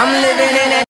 I'm living in it.